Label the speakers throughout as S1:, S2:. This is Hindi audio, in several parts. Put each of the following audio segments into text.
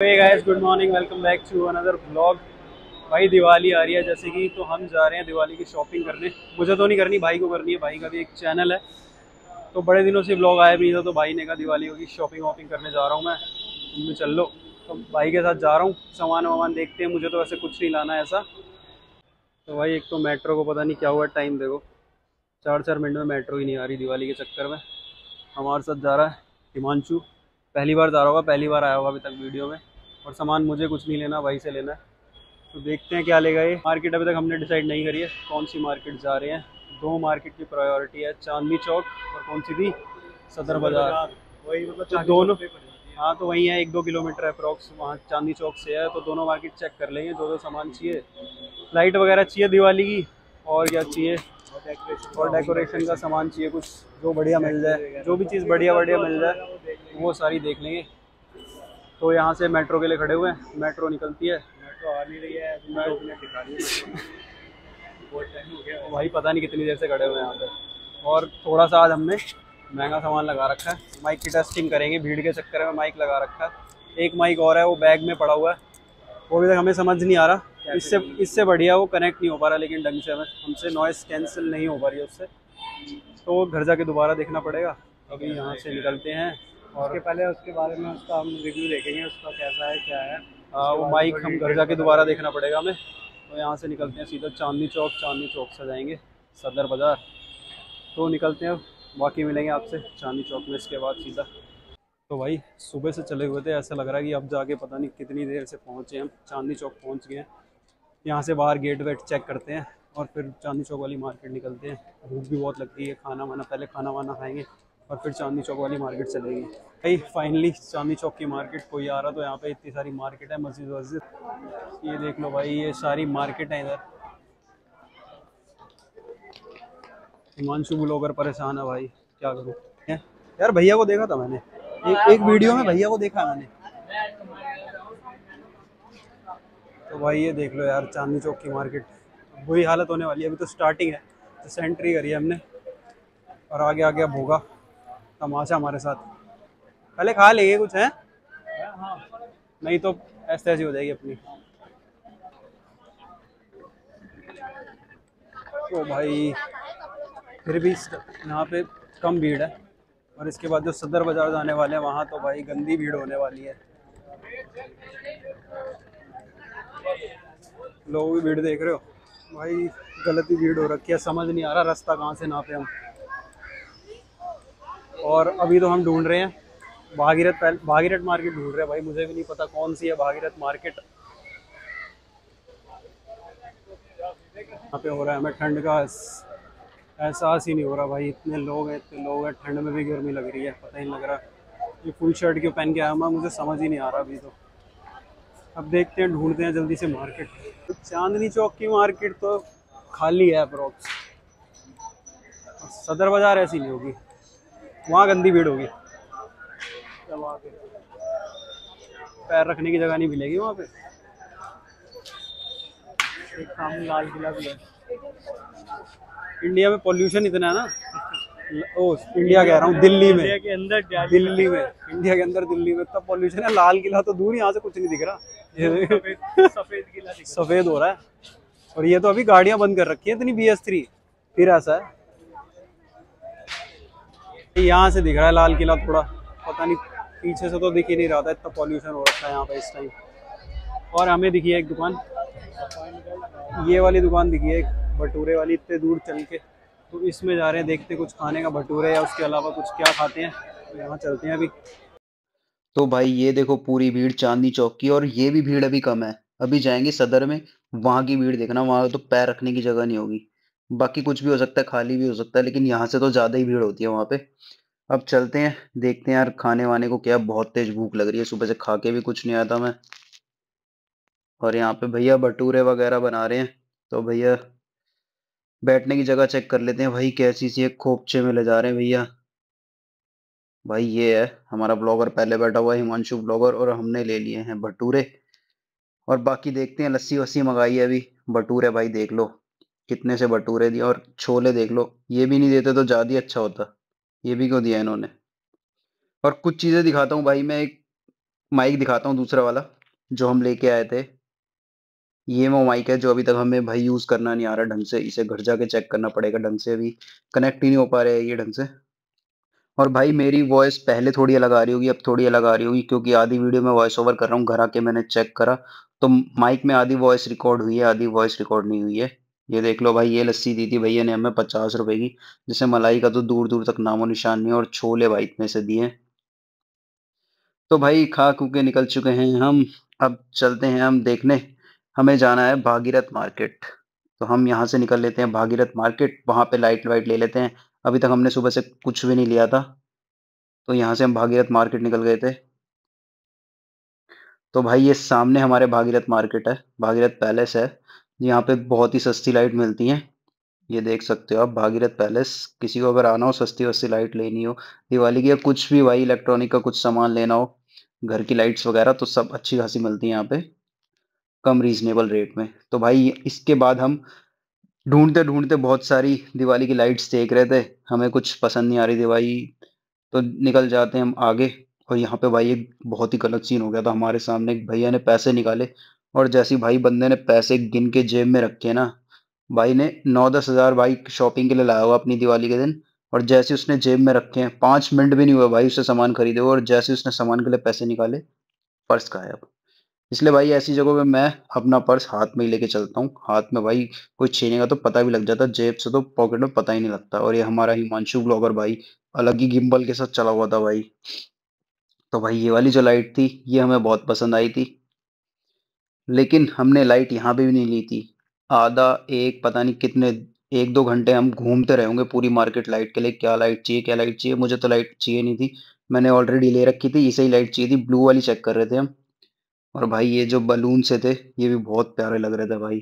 S1: Guys good morning welcome back to another blog भाई, दिवाली आ रही है जैसे कि तो हम जा रहे हैं दिवाली की शॉपिंग करने। मुझे तो नहीं करनी, भाई को करनी है। भाई का भी एक चैनल है। तो बड़े दिनों से ब्लॉग आया भी था तो भाई ने कहा दिवाली की शॉपिंग वॉपिंग करने जा रहा हूँ मैं। तुम चल लो। तो भाई के साथ जा रहा हूँ। सामान वामान देखते हैं। मुझे तो वैसे कुछ नहीं लाना है ऐसा। तो भाई, एक तो मेट्रो को पता नहीं क्या हुआ टाइम देखो। चार चार मिनट में मेट्रो ही नहीं आ रही दिवाली के चक्कर में। हमारे साथ जा रहा है हिमांशु। पहली बार जा रहा होगा, पहली बार आया होगा अभी तक वीडियो में। और सामान मुझे कुछ नहीं लेना भाई से लेना है। तो देखते हैं क्या लेगा ये। मार्केट अभी तक हमने डिसाइड नहीं करी है कौन सी मार्केट जा रहे हैं। दो मार्केट की प्रायोरिटी है चांदनी चौक और कौन सी थी? सदर बाज़ार।
S2: वही मतलब
S1: तो दोनों हाँ। तो वही है एक दो किलोमीटर अप्रॉक्स वहाँ चांदनी चौक से है। तो दोनों मार्केट चेक कर लेंगे जो जो सामान चाहिए। लाइट वगैरह चाहिए दिवाली की और क्या चाहिए? और डेकोरेशन का सामान चाहिए कुछ जो बढ़िया मिल जाए जो भी चीज़ बढ़िया बढ़िया मिल जाए वो सारी देख लेंगे। तो यहाँ से मेट्रो के लिए खड़े हुए हैं। मेट्रो निकलती है।
S2: मेट्रो आ नहीं रही है
S1: मैं-
S2: मैं दिखा रही बहुत टाइम गया।
S1: तो भाई पता नहीं कितनी देर से खड़े हुए हैं यहाँ पे। और थोड़ा सा आज हमने महँगा सामान लगा रखा है। माइक की टेस्टिंग करेंगे भीड़ के चक्कर में माइक लगा रखा है। एक माइक और है वो बैग में पड़ा हुआ है। वो अभी तक हमें समझ नहीं आ रहा। इससे इससे बढ़िया वो कनेक्ट नहीं हो पा रहा लेकिन ढंग से हमें हमसे नॉइस कैंसिल नहीं हो पा रही है उससे। तो घर जाके दोबारा देखना पड़ेगा। अभी यहाँ से निकलते हैं।
S2: उसके पहले उसके बारे में उसका हम रिव्यू देखेंगे उसका कैसा है क्या है।
S1: हाँ वो माइक हम घर जाके दोबारा देखना पड़ेगा हमें। तो यहाँ से निकलते हैं सीधा चांदनी चौक चांदनी चौक से जाएँगे सदर बाज़ार। तो निकलते हैं बाकी मिलेंगे आपसे चांदनी चौक में इसके बाद सीधा। तो भाई सुबह से चले हुए थे ऐसा लग रहा है कि अब जाके पता नहीं कितनी देर से पहुँचे हम चांदनी चौक पहुँच गए हैं। यहाँ से बाहर गेट वेट चेक करते हैं और फिर चांदनी चौक वाली मार्केट निकलते हैं। भूख भी बहुत लगती है खाना वाना पहले खाना वाना खाएँगे। और फिर चांदनी चौक वाली मार्केट चलेंगे। भाई फाइनली चांदनी चौक की मार्केट कोई आ रहा तो यहाँ पे इतनी सारी मार्केट है, मस्जिद वस्जिद। ये देख लो भाई, ये सारी मार्केट है इधर। हिमांशु ब्लॉगर परेशान है भाई, क्या करूँ? यार, भैया को देखा था मैंने। एक एक वीडियो में भैया को देखा मैंने। तो भाई, ये देख लो यार, चांदनी चौक की मार्केट बुरी हालत होने वाली है, अभी तो स्टार्टिंग है तो एंट्री करी है हमने। और आगे आगे अब होगा। तमाशा हमारे साथ। पहले खा लेंगे कुछ, है? नहीं तो ऐसे ऐसी हो जाएगी अपनी। तो भाई, फिर भी यहाँ पे कम भीड़ है और इसके बाद जो सदर बाज़ार जाने वाले हैं, वहाँ तो भाई गंदी भीड़ होने वाली है। लोग भी भीड़ देख रहे हो। भाई, गलती भीड़ हो रखी है, समझ नहीं आ रहा रास्ता कहाँ से ना पे हम। और अभी तो हम ढूंढ रहे हैं, भागीरथ पहले, भागीरथ मार्केट ढूंढ रहे हैं भाई, मुझे भी नहीं पता कौन सी है भागीरथ मार्केट। यहाँ पे हो रहा है हमें ठंड का एहसास ही नहीं हो रहा भाई, इतने लोग हैं, इतने लोग हैं, ठंड में भी गर्मी लग रही है, पता ही नहीं लग रहा। ये फुल शर्ट क्यों पहन के आया मैं, मुझे समझ ही नहीं आ रहा अभी तो। अब देखते हैं, ढूंढते हैं जल्दी से मार्केट। तो चांदनी चौक की मार्केट तो खाली है, अप्रोक्स। सदर बाज़ार ऐसी नहीं होगी। वहाँ गंदी भीड़ होगी। पैर रखने की जगह नहीं मिलेगी वहाँ पे।
S2: एक सामने लाल किला भी है।
S1: इंडिया में पोल्यूशन इतना है ना। ओ इंडिया कह रहा हूँ दिल्ली में।
S2: इंडिया के अंदर
S1: दिल्ली में। इंडिया के अंदर दिल्ली में इतना पोल्यूशन है लाल किला तो दूर यहाँ से कुछ नहीं दिख रहा।
S2: सफ़ेद सफ़ेद किला
S1: सफ़ेद हो रहा है। और ये तो अभी गाड़ियाँ बंद कर रखी है इतनी बी एस थ्री फिर ऐसा है। यहाँ से दिख रहा है लाल किला थोड़ा। पता नहीं, पीछे से तो दिख ही नहीं रहा था, इतना पॉल्यूशन हो रखा है यहाँ पे इस टाइम और हमें दिखी है एक दुकान। ये वाली दुकान दिखी है एक भटूरे वाली, इतने दूर चल के। तो इसमें जा रहे हैं, देखते कुछ खाने का भटूरे या उसके अलावा कुछ क्या खाते हैं। तो यहाँ चलते हैं अभी।
S3: तो भाई ये देखो पूरी भीड़ चांदनी चौक की, और ये भी भीड़ अभी कम है। अभी जाएँगे सदर में, वहाँ की भीड़ देखना, वहाँ तो पैर रखने की जगह नहीं होगी। बाकी कुछ भी हो सकता है, खाली भी हो सकता है, लेकिन यहाँ से तो ज़्यादा ही भीड़ होती है वहाँ पे। अब चलते हैं, देखते हैं यार खाने वाने को क्या बहुत तेज भूख लग रही है, सुबह से खा के भी कुछ नहीं था मैं। और यहाँ पे भैया भटूरे वगैरह बना रहे हैं तो भैया बैठने की जगह चेक कर लेते हैं, भाई कैसी सी एक खोपचे में ले जा रहे हैं भैया। भाई ये है, हमारा ब्लॉगर पहले बैठा हुआ है, हिमांशु ब्लॉगर, और हमने ले लिए हैं भटूरे। और बाकी देखते हैं लस्सी वस्सी मंगाई है अभी, भटूरे भाई देख लो। कितने से भटूरे दिए और छोले देख लो, ये भी नहीं देते तो ज़्यादा ही अच्छा होता। ये भी क्यों दिया इन्होंने? और कुछ चीज़ें दिखाता हूँ भाई, मैं एक माइक दिखाता हूँ दूसरा वाला, जो हम लेके आए थे। ये वो माइक है जो अभी तक हमें भाई यूज़ करना नहीं आ रहा ढंग से, इसे घर जाके चेक करना पड़ेगा ढंग से, अभी कनेक्ट ही नहीं हो पा रहे ये ढंग से। और भाई मेरी वॉइस पहले थोड़ी अलग आ रही होगी, अब थोड़ी अलग आ रही होगी, क्योंकि आधी वीडियो में वॉइस ओवर कर रहा हूँ, घर आके मैंने चेक करा तो माइक में आधी वॉइस रिकॉर्ड हुई है, आधी वॉइस रिकॉर्ड नहीं हुई है। ये देख लो भाई, ये लस्सी दी थी भैया ने हमें पचास रुपए की, जिससे मलाई का तो दूर दूर तक नामो निशान नहीं, और छोले भाई इतने से दिए। तो भाई खा खू के निकल चुके हैं हम। अब चलते हैं हम देखने। हमें जाना है भागीरथ मार्केट। तो हम यहाँ से निकल लेते हैं भागीरथ मार्केट। वहाँ पे लाइट वाइट ले लेते हैं। अभी तक हमने सुबह से कुछ भी नहीं लिया था। तो यहाँ से हम भागीरथ मार्केट निकल गए थे। तो भाई ये सामने हमारे भागीरथ मार्केट है। भागीरथ पैलेस है। यहाँ पे बहुत ही सस्ती लाइट मिलती हैं। ये देख सकते हो आप, भागीरथ पैलेस। किसी को अगर आना हो, सस्ती वस्ती लाइट लेनी हो। दिवाली की या कुछ भी भाई, इलेक्ट्रॉनिक का कुछ सामान लेना हो, घर की लाइट्स वगैरह तो सब अच्छी खासी मिलती है यहाँ पे, कम रीजनेबल रेट में। तो भाई, इसके बाद हम ढूंढते ढूंढते बहुत सारी दिवाली की लाइट्स देख रहे थे। हमें कुछ पसंद नहीं आ रही दिवाली तो निकल जाते हैं हम आगे, और यहाँ पे भाई, एक बहुत ही गलत सीन हो गया था हमारे सामने। एक भैया ने पैसे निकाले और जैसे भाई बंदे ने पैसे गिन के जेब में रखे ना, भाई ने नौ दस हज़ार भाई शॉपिंग के लिए लाया हुआ अपनी दिवाली के दिन, और जैसे उसने जेब में रखे हैं, पाँच मिनट भी नहीं हुआ भाई उससे सामान खरीदे और जैसे उसने सामान के लिए पैसे निकाले, पर्स का गायब। इसलिए भाई ऐसी जगहों पे मैं अपना पर्स हाथ में ही लेके चलता हूँ, हाथ में भाई कोई छीनेगा तो पता भी लग जाता, जेब से तो पॉकेट में पता ही नहीं लगता, और ये हमारा हिमांशु ब्लॉगर भाई अलग ही गिम्बल के साथ चला हुआ था भाई। तो भाई ये वाली जो लाइट थी, ये हमें बहुत पसंद आई थी लेकिन हमने लाइट यहाँ पे भी नहीं ली थी। आधा एक पता नहीं कितने, एक दो घंटे हम घूमते रहेंगे पूरी मार्केट लाइट के लिए, क्या लाइट चाहिए, क्या लाइट चाहिए, मुझे तो लाइट चाहिए नहीं थी। मैंने ऑलरेडी ले रखी थी, इसे ही लाइट चाहिए थी ब्लू वाली चेक कर रहे थे हम। और भाई ये जो बलून से थे, ये भी बहुत प्यारे लग रहे थे भाई।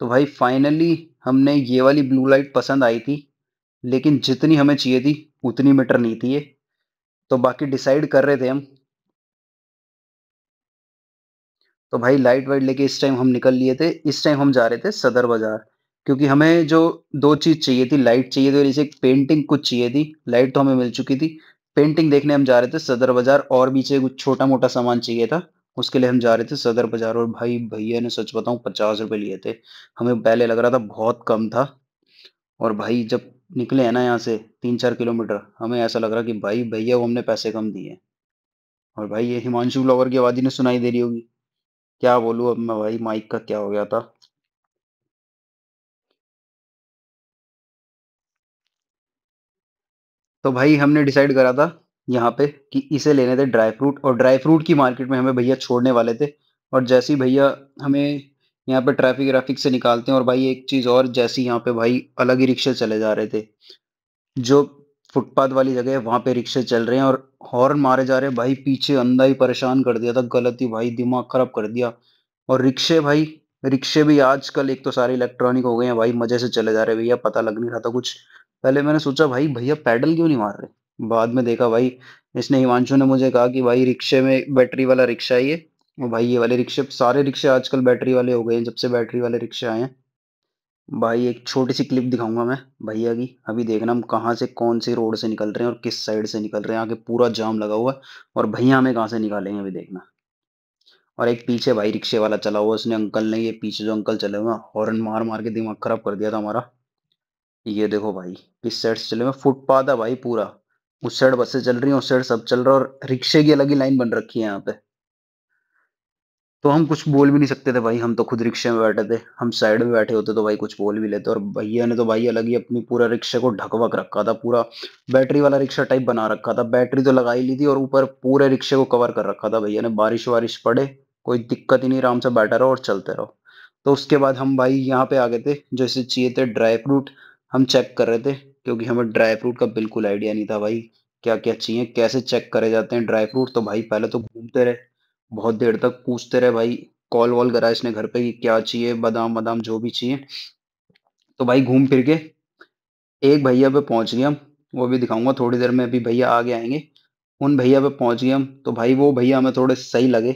S3: तो भाई फाइनली हमने ये वाली ब्लू लाइट पसंद आई थी, लेकिन जितनी हमें चाहिए थी, उतनी मीटर नहीं थी ये। तो बाकी डिसाइड कर रहे थे हम तो भाई लाइट वाइट लेके इस टाइम हम निकल लिए थे, इस टाइम हम जा रहे थे सदर बाज़ार। क्योंकि हमें जो दो चीज़ चाहिए थी, लाइट चाहिए थी और इसे पेंटिंग कुछ चाहिए थी, लाइट तो हमें मिल चुकी थी। पेंटिंग देखने हम जा रहे थे सदर बाज़ार, और पीछे कुछ छोटा मोटा सामान चाहिए था, उसके लिए हम जा रहे थे सदर बाज़ार। और भाई भैया ने सच बताऊँ पचास रुपए लिए थे। हमें पहले लग रहा था बहुत कम था, और भाई जब निकले हैं ना यहाँ से तीन चार किलोमीटर, हमें ऐसा लग रहा कि भाई भैया वो हमने पैसे कम दिए और भाई ये हिमांशु ब्लॉगर की आवाज़ ने सुनाई दे रही होगी। क्या बोलूँ अब मैं भाई माइक का क्या हो गया था? तो भाई हमने डिसाइड करा था यहाँ पे कि इसे लेने थे ड्राई फ्रूट और ड्राई फ्रूट की मार्केट में हमें भैया छोड़ने वाले थे। और जैसे ही भैया हमें यहाँ पे ट्रैफ़िक व्राफिक से निकालते हैं और भाई एक चीज़ और, जैसे यहाँ पे भाई अलग ही रिक्शे चले जा रहे थे, जो फुटपाथ वाली जगह है वहाँ पे रिक्शे चल रहे हैं और हॉर्न मारे जा रहे हैं। भाई पीछे अंधा ही परेशान कर दिया था, गलत ही भाई, दिमाग खराब कर दिया। और रिक्शे भाई, रिक्शे भी आजकल एक तो सारे इलेक्ट्रॉनिक हो गए हैं भाई, मज़े से चले जा रहे भैया, पता लग नहीं रहा था कुछ। पहले मैंने सोचा, भाई भैया पैडल क्यों नहीं मार रहे? बाद में देखा भाई, इसने हिमांशु ने मुझे कहा कि भाई रिक्शे में बैटरी वाला रिक्शा है ये। और भाई ये वाले रिक्शे, सारे रिक्शे आजकल बैटरी वाले हो गए हैं, जब से बैटरी वाले रिक्शे आए हैं। भाई एक छोटी सी क्लिप दिखाऊँगा मैं। भैया की, अभी देखना हम कहाँ से, कौन से रोड से निकल रहे हैं और किस साइड से निकल रहे हैं। आगे पूरा जाम लगा हुआ है और भैया हमें कहाँ से निकालेंगे अभी देखना। और एक पीछे भाई रिक्शे वाला चला हुआ उसने अंकल ने, ये पीछे जो अंकल चले हुए हॉर्न मार मार के दिमाग खराब कर दिया था हमारा। ये देखो भाई, किस साइड से चले हुए फुटपाथ है भाई पूरा। उस साइड बसें चल रही हैं, उस साइड सब चल रहा है और रिक्शे की अलग ही लाइन बन रखी है यहाँ पे। तो हम कुछ बोल भी नहीं सकते थे भाई, हम तो खुद रिक्शे में बैठे थे। हम साइड में बैठे होते तो भाई कुछ बोल भी लेते और भैया ने तो भाई अलग ही अपनी पूरा रिक्शे को ढकवक रखा था, पूरा बैटरी वाला रिक्शा टाइप बना रखा था। बैटरी तो लगा ही ली थी और ऊपर पूरे रिक्शे को कवर कर रखा था भैया ने। बारिश वारिश पड़े, कोई दिक्कत ही नहीं, आराम से बैठा रहो और चलते रहो। तो उसके बाद हम भाई यहाँ पे आ गए थे, जैसे चाहिए थे ड्राई फ्रूट, हम चेक कर रहे थे, क्योंकि हमें ड्राई फ्रूट का बिल्कुल आइडिया नहीं था भाई क्या क्या चाहिए, कैसे चेक करे जाते हैं ड्राई फ्रूट तो भाई पहले तो घूमते रहे। बहुत देर तक पूछते रहे, भाई, कॉल वॉल करा इसने घर पे कि क्या चाहिए, बादाम बादाम जो भी चाहिए? तो भाई घूम फिर के एक भैया पे पहुँच गए हम, वो भी दिखाऊँगा थोड़ी देर में, अभी भैया आगे आएँगे। उन भैया पे पहुँच गए हम तो भाई वो भैया हमें थोड़े सही लगे।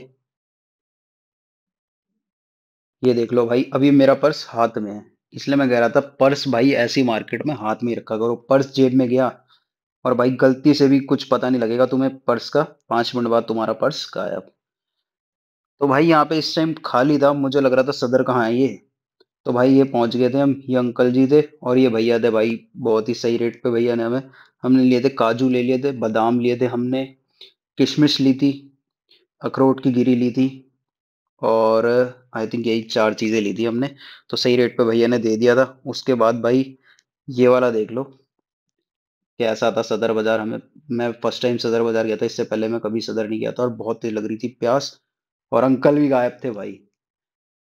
S3: ये देख लो भाई, अभी मेरा पर्स हाथ में है, इसलिए मैं कह रहा था पर्स भाई ऐसी मार्केट में हाथ में ही रखा करो, पर्स जेब में गया। और भाई गलती से भी कुछ पता नहीं लगेगा तुम्हें पर्स का, पाँच मिनट बाद तुम्हारा पर्स गायब। तो भाई यहाँ पे इस टाइम खाली था, मुझे लग रहा था सदर कहाँ है ये? तो भाई ये पहुँच गए थे हम, ये अंकल जी थे और ये भैया थे भाई, बहुत ही सही रेट पे भैया ने हमें, हमने लिए थे काजू, ले लिए थे, बादाम लिए थे हमने, किशमिश ली थी, अखरोट की गिरी ली थी और आई थिंक यही चार चीज़ें ली थी हमने तो सही रेट पे भैया ने दे दिया था। उसके बाद भाई ये वाला देख लो, कैसा था सदर बाज़ार हमें, मैं फ़र्स्ट टाइम सदर बाज़ार गया था, इससे पहले मैं कभी सदर नहीं गया था और बहुत तेज लग रही थी प्यास और अंकल भी गायब थे भाई।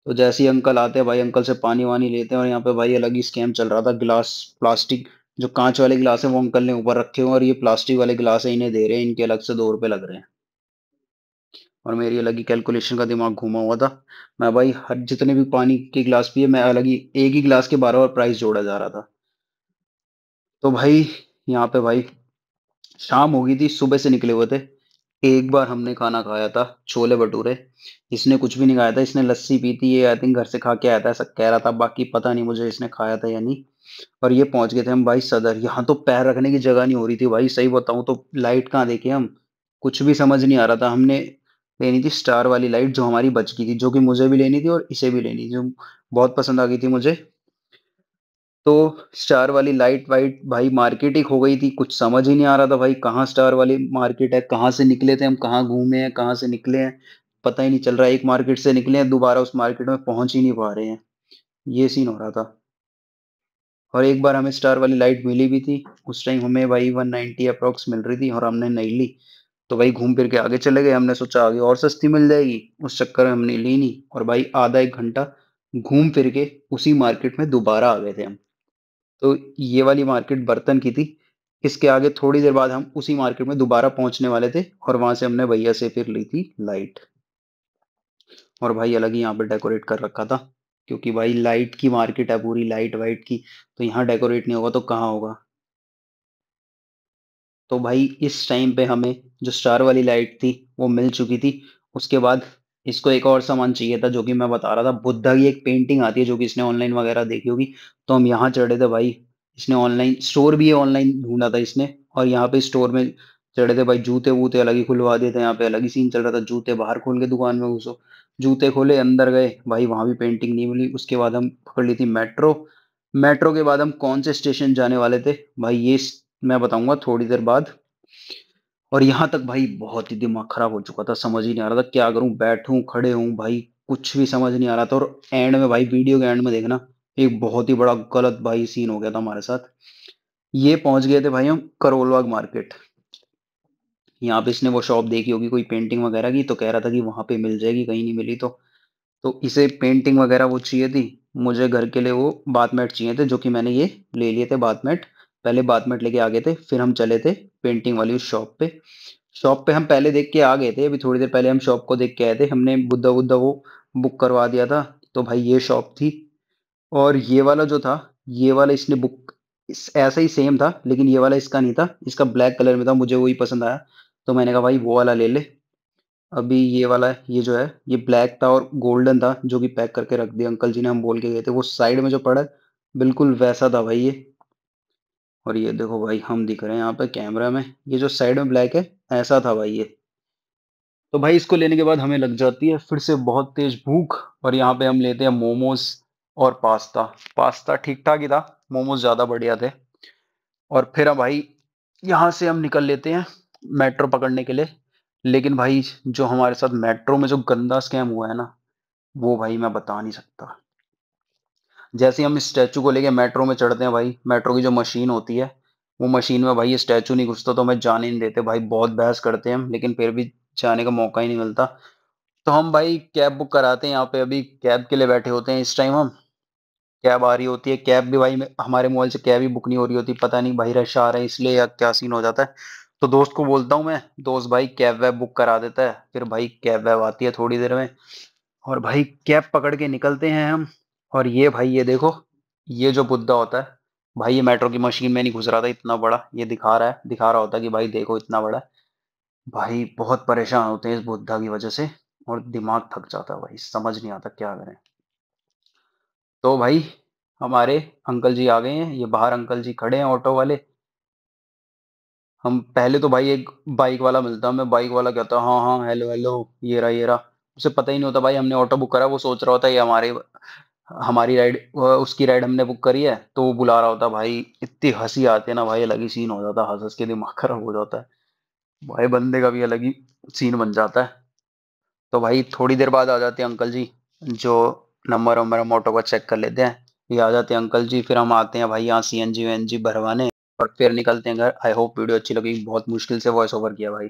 S3: तो जैसे ही अंकल आते हैं भाई, अंकल से पानी वानी लेते हैं और यहाँ पे भाई अलग ही स्कैम चल रहा था। गिलास प्लास्टिक जो कांच वाले गिलास है, वो अंकल ने ऊपर रखे हुए और ये प्लास्टिक वाले गिलास है, इन्हें दे रहे हैं। इनके अलग से दो रुपए लग रहे हैं। और मेरी अलग ही कैलकुलेशन का दिमाग घूमा हुआ था। मैं भाई, हर जितने भी पानी के गिलास पिए, मैं अलग ही, एक ही गिलास के बारह बार प्राइस जोड़ा जा रहा था। तो भाई, यहाँ पे भाई, शाम हो गई थी, सुबह से निकले हुए थे। एक बार हमने खाना खाया था, छोले भटूरे। इसने कुछ भी नहीं खाया था, इसने लस्सी पी थी, ये आई थिंक घर से खा के आया था, ऐसा कह रहा था, बाकी पता नहीं मुझे इसने खाया था या नहीं। और ये पहुँच गए थे हम भाई सदर, यहाँ तो पैर रखने की जगह नहीं हो रही थी भाई, सही बताऊँ तो लाइट कहाँ देखे हम? कुछ भी समझ नहीं आ रहा था, हमने लेनी थी स्टार वाली लाइट जो हमारी बच गई थी, जो कि मुझे भी लेनी थी और इसे भी लेनी थी, जो बहुत पसंद आ गई थी मुझे। तो स्टार वाली लाइट वाइट भाई मार्केट ही खो गई थी। कुछ समझ ही नहीं आ रहा था भाई कहाँ स्टार वाली मार्केट है, कहाँ से निकले थे हम, कहाँ घूमे हैं, कहाँ से निकले हैं, पता ही नहीं चल रहा है, एक मार्केट से निकले हैं, दोबारा उस मार्केट में पहुँच ही नहीं पा रहे हैं। ये सीन हो रहा था। और एक बार हमें स्टार वाली लाइट मिली भी थी, उस टाइम हमें भाई वन नाइनटी अप्रोक्स मिल रही थी और हमने नहीं ली। तो भाई घूम फिर के आगे चले गए, हमने सोचा आगे और सस्ती मिल जाएगी, उस चक्कर में हमने ली नहीं और भाई आधा एक घंटा घूम फिर के उसी मार्केट में दोबारा आ गए थे हम। तो ये वाली मार्केट बर्तन की थी। इसके आगे थोड़ी देर बाद हम उसी मार्केट में दोबारा पहुँचने वाले थे और वहाँ से हमने भैया से फिर ली थी लाइट। और भाई अलग ही यहाँ पे डेकोरेट कर रखा था, क्योंकि भाई लाइट की मार्केट है पूरी, लाइट वाइट की तो यहाँ डेकोरेट नहीं होगा तो कहाँ होगा? तो भाई इस टाइम पे हमें जो स्टार वाली लाइट थी वो मिल चुकी थी। उसके बाद इसको एक और सामान चाहिए था, जो कि मैं बता रहा था। बुद्धा की एक पेंटिंग आती है, जो कि इसने ऑनलाइन वगैरह देखी होगी। तो हम यहाँ चढ़े थे भाई। इसने ऑनलाइन स्टोर भी ऑनलाइन ढूंढा था इसने। और यहाँ पे स्टोर में चढ़े थे भाई। जूते वूते अलग ही खुलवा दिए थे। यहाँ पे अलग ही सीन चल रहा था। जूते बाहर खोल के दुकान में घुसो। जूते खोले, अंदर गए। भाई वहाँ भी पेंटिंग नहीं मिली। उसके बाद हम पकड़ ली थी मेट्रो मेट्रो के बाद हम कौन से स्टेशन जाने वाले थे? भाई ये मैं बताऊँगा थोड़ी देर बाद। और यहाँ तक भाई बहुत ही दिमाग खराब हो चुका था, समझ ही नहीं आ रहा था क्या करूँ, बैठूं, खड़े हूँ भाई, कुछ भी समझ नहीं आ रहा था और एंड में भाई वीडियो के एंड में देखना, एक बहुत ही बड़ा गलत भाई सीन हो गया था हमारे साथ। ये पहुँच गए थे भाई हम करोलबाग मार्केट यहाँ पे इसने वो शॉप देखी होगी, कोई पेंटिंग वगैरह की तो कह रहा था कि वहाँ पे मिल जाएगी, कहीं नहीं मिली तो। तो इसे पेंटिंग वगैरह वो चाहिए थी, मुझे घर के लिए वो बाथमेट चाहिए थे, जो कि मैंने ये ले लिए थे बाथमेट पहले बाथमेट लेके आ गए थे, फिर हम चले थे पेंटिंग वाली उस शॉप पे। शॉप पे हम पहले देख के आ गए थे, अभी थोड़ी देर पहले हम शॉप को देख के आए थे। हमने बुद्धा बुद्धा वो बुक करवा दिया था तो भाई ये शॉप थी। और ये वाला जो था, ये वाला इसने बुक ऐसा ही सेम था, लेकिन ये वाला इसका नहीं था। इसका ब्लैक कलर में था, मुझे वही पसंद आया। तो मैंने कहा, भाई वो वाला ले ले। अभी ये वाला, ये जो है, ये ब्लैक था और गोल्डन था, जो कि पैक करके रख दिया। अंकल जी ने हम बोल के गए थे, वो साइड में जो पड़ा बिल्कुल वैसा था भाई ये। और ये देखो भाई, हम दिख रहे हैं यहाँ पे कैमरा में। ये जो साइड में ब्लैक है, ऐसा था भाई ये। तो भाई इसको लेने के बाद हमें लग जाती है फिर से बहुत तेज भूख और यहाँ पे हम लेते हैं मोमोज और पास्ता। पास्ता ठीक ठाक ही था, मोमोज ज़्यादा बढ़िया थे। और फिर भाई, यहाँ से हम निकल लेते हैं मेट्रो पकड़ने के लिए। लेकिन भाई, जो हमारे साथ मेट्रो में जो गंदा स्कैम हुआ है ना, वो भाई मैं बता नहीं सकता। जैसे हम स्टैचू को लेके मेट्रो में चढ़ते हैं भाई, मेट्रो की जो मशीन होती है, वो मशीन में भाई ये स्टैचू नहीं घुसता तो हमें जाने नहीं देते। भाई बहुत बहस करते हैं हम, लेकिन फिर भी जाने का मौका ही नहीं मिलता। तो हम भाई कैब बुक कराते हैं यहाँ पे, अभी कैब के लिए बैठे होते हैं इस टाइम हम। कैब आ रही होती है, कैब भी भाई हमारे मोबाइल से कैब ही बुक नहीं हो रही होती, पता नहीं भाई रश आ रहे हैं इसलिए या क्या सीन हो जाता है। तो दोस्त को बोलता हूँ मैं, दोस्त भाई कैब वैब बुक करा देता है, फिर भाई कैब वैब आती है थोड़ी देर में। और भाई कैब पकड़ के निकलते हैं हम। और ये भाई, ये देखो, ये जो बुद्धा होता है, भाई ये मेट्रो की मशीन में नहीं घुस रहा था, इतना बड़ा, ये दिखा रहा है, दिखा रहा होता कि भाई देखो इतना बड़ा है। भाई बहुत परेशान होते हैं इस बुद्धा की वजह से और दिमाग थक जाता है भाई, समझ नहीं आता क्या करें। तो भाई, हमारे अंकल जी आ गए हैं, ये बाहर अंकल जी खड़े हैं ऑटो वाले। हम, पहले तो भाई एक बाइक वाला मिलता, मैं बाइक वाला कहता हाँ हाँ हेलो हेलो, ये रहा ये रहा। उसे पता ही नहीं होता, भाई हमने ऑटो बुक करा, वो सोच रहा होता, ये हमारे हमारी राइड उसकी राइड हमने बुक करी है तो वो बुला रहा होता, भाई, इतनी हँसी आती है ना भाई, अलग ही सीन हो जाता है हंस हंस के दिमाग खराब हो जाता है। भाई, बंदे का भी अलग ही सीन बन जाता है। तो भाई, थोड़ी देर बाद आ जाते हैं अंकल जी, जो नंबर वंबर हम ऑटो का चेक कर लेते हैं। ये आ जाते हैं अंकल जी, फिर हम आते हैं भाई यहाँ सी एन जी जी भरवाने और फिर निकलते हैं घर। आई होप वीडियो अच्छी लगी, बहुत मुश्किल से वॉइस ओवर किया भाई।